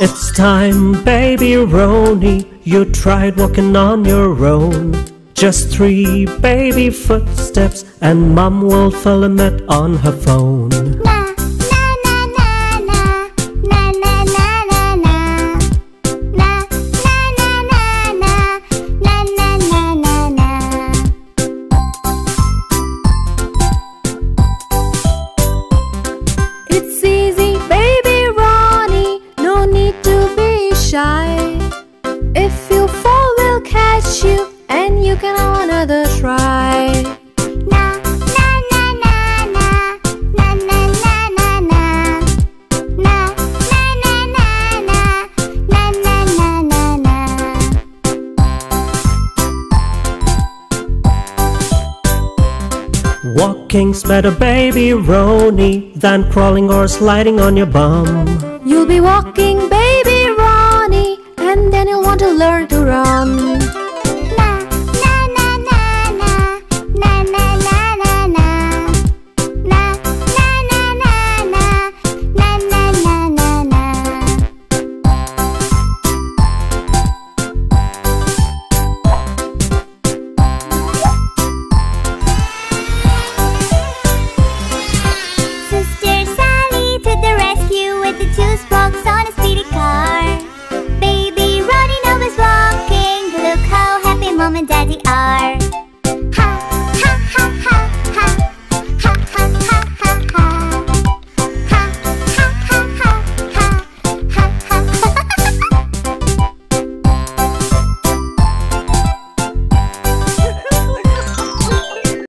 It's time, baby Ronie. You tried walking on your own. Just three baby footsteps, and Mom will film it on her phone. You can have another try. Na na na na na na na na na na na na na na na na na na na Walking's better, baby Ronie, than crawling or sliding on your bum. You'll be walking, baby Ronie, and then you'll want to learn to run. And Daddy are